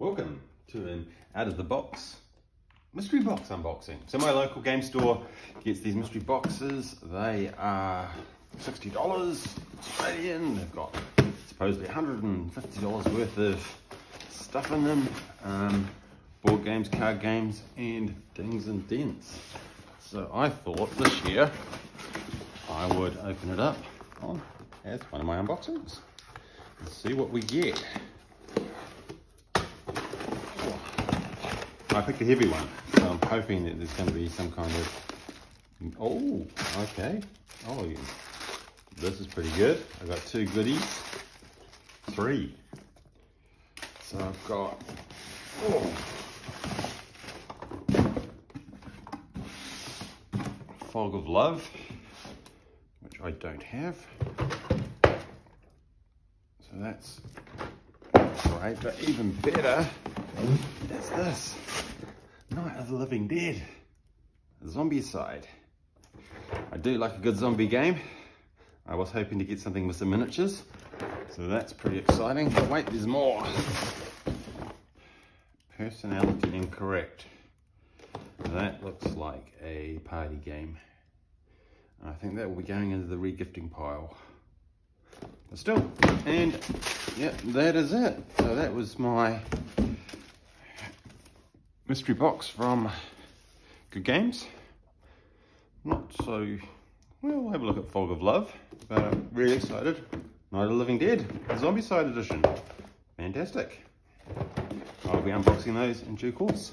Welcome to an out of the box mystery box unboxing. So my local game store gets these mystery boxes. They are $60 Australian. They've got supposedly $150 worth of stuff in them. Um, board games, card games, and dings and dents. So I thought this year I would open it up on as one of my unboxings and see what we get. I picked a heavy one, so I'm hoping that there's going to be some kind of... Oh, okay. Oh, yeah. this is pretty good. I've got two goodies. Three. So I've got... Oh. Fog of Love, which I don't have. So that's great, but even better is this. Night of the Living Dead. Zombicide. I do like a good zombie game. I was hoping to get something with some miniatures. So that's pretty exciting. But wait, there's more. Personality incorrect. That looks like a party game. I think that will be going into the regifting pile. But still, and yeah, that is it. So that was my mystery box from Good Games. Not so, well, we'll have a look at Fog of Love, but I'm really excited. Night of the Living Dead, Zombicide Edition. Fantastic. I'll be unboxing those in due course.